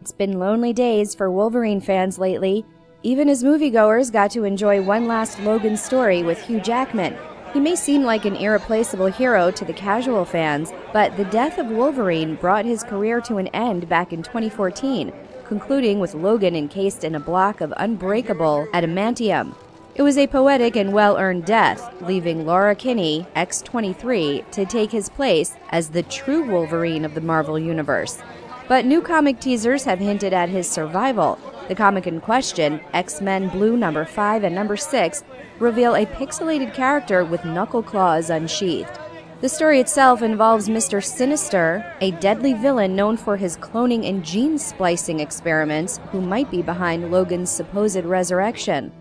It's been lonely days for Wolverine fans lately. Even as moviegoers got to enjoy one last Logan story with Hugh Jackman. He may seem like an irreplaceable hero to the casual fans, but the death of Wolverine brought his career to an end back in 2014, concluding with Logan encased in a block of unbreakable adamantium. It was a poetic and well earned death, leaving Laura Kinney, X 23, to take his place as the true Wolverine of the Marvel Universe. But new comic teasers have hinted at his survival. The comic in question, X Men Blue number 5 and number 6, reveal a pixelated character with knuckle claws unsheathed. The story itself involves Mr. Sinister, a deadly villain known for his cloning and gene splicing experiments, who might be behind Logan's supposed resurrection.